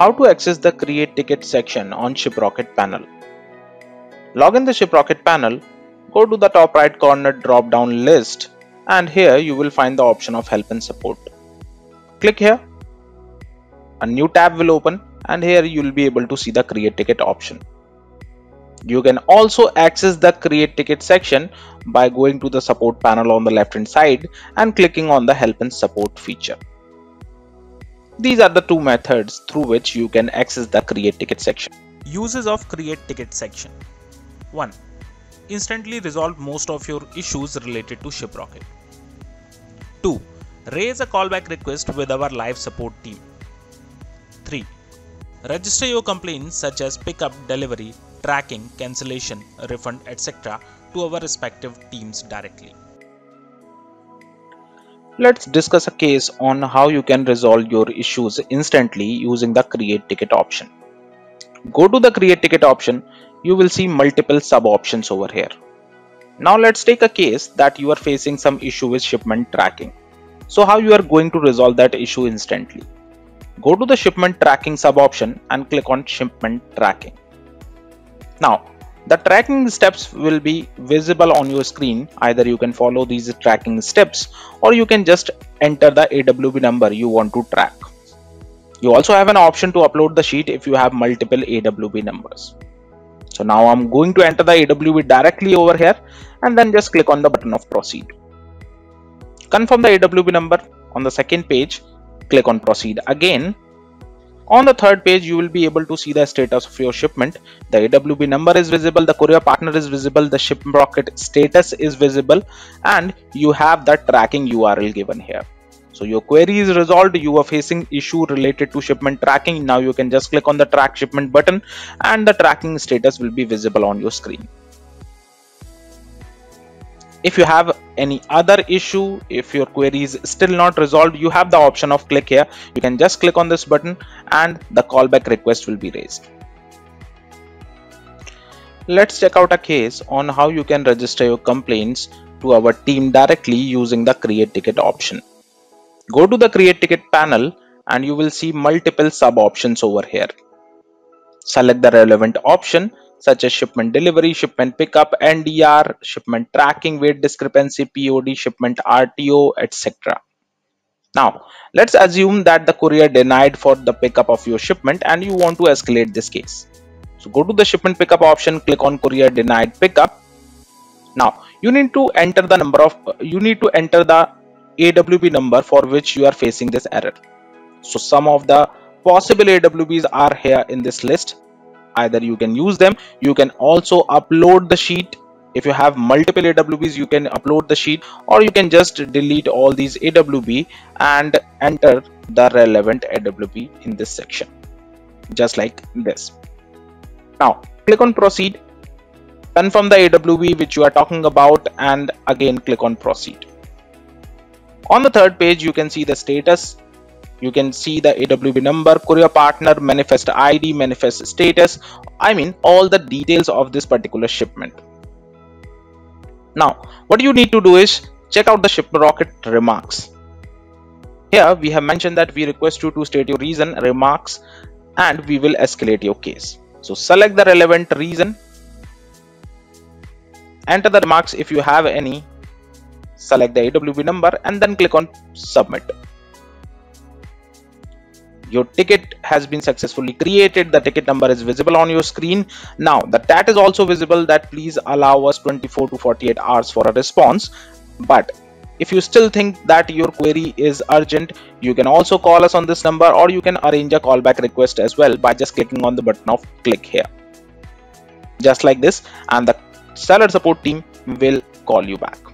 How to access the create ticket section on ShipRocket panel. Log in the ShipRocket panel, go to the top right corner drop down list and here you will find the option of help and support. Click here. A new tab will open and here you will be able to see the create ticket option. You can also access the create ticket section by going to the support panel on the left hand side and clicking on the help and support feature. These are the two methods through which you can access the create ticket section. Uses of create ticket section 1. Instantly resolve most of your issues related to ShipRocket. 2. Raise a callback request with our live support team. 3. Register your complaints such as pickup, delivery, tracking, cancellation, refund, etc. to our respective teams directly. Let's discuss a case on how you can resolve your issues instantly using the create ticket option. Go to the create ticket option, you will see multiple sub options over here. Now let's take a case that you are facing some issue with shipment tracking. So how you are going to resolve that issue instantly? Go to the shipment tracking sub option and click on shipment tracking. Now, the tracking steps will be visible on your screen. Either you can follow these tracking steps or you can just enter the AWB number you want to track. You also have an option to upload the sheet if you have multiple AWB numbers. So now I'm going to enter the AWB directly over here and then just click on the button of proceed. Confirm the AWB number on the second page, click on proceed again on the third page, you will be able to see the status of your shipment. The AWB number is visible, the courier partner is visible, the ShipRocket status is visible, and you have the tracking URL given here. So your query is resolved. You are facing issue related to shipment tracking. Now you can just click on the track shipment button and the tracking status will be visible on your screen if you have any other issue if your query is still not resolved you have the option of click here. You can just click on this button and the callback request will be raised. Let's check out a case on how you can register your complaints to our team directly using the create ticket option. Go to the create ticket panel and you will see multiple sub options over here. Select the relevant option such as shipment delivery, shipment pickup, NDR, shipment tracking, weight discrepancy, POD, shipment RTO, etc. Now, let's assume that the courier denied for the pickup of your shipment and you want to escalate this case. So go to the shipment pickup option, click on courier denied pickup. Now, you need to enter the number of, you need to enter the AWB number for which you are facing this error. So some of the possible AWBs are here in this list either you can use them you can also upload the sheet. If you have multiple awbs you can upload the sheet or you can just delete all these awb and enter the relevant awb in this section just like this. Now click on proceed confirm the awb which you are talking about and again click on proceed. On the third page you can see the status you can see the AWB number, courier partner, manifest ID, manifest status. I mean all the details of this particular shipment. Now, what you need to do is check out the Shiprocket remarks. Here we have mentioned that we request you to state your reason, remarks, and we will escalate your case. So select the relevant reason, enter the remarks if you have any, select the AWB number and then click on submit your ticket has been successfully created. The ticket number is visible on your screen. Now the tat is also visible that please allow us 24 to 48 hours for a response. But if you still think that your query is urgent you can also call us on this number or you can arrange a callback request as well by just clicking on the button of click here. Just like this and the seller support team will call you back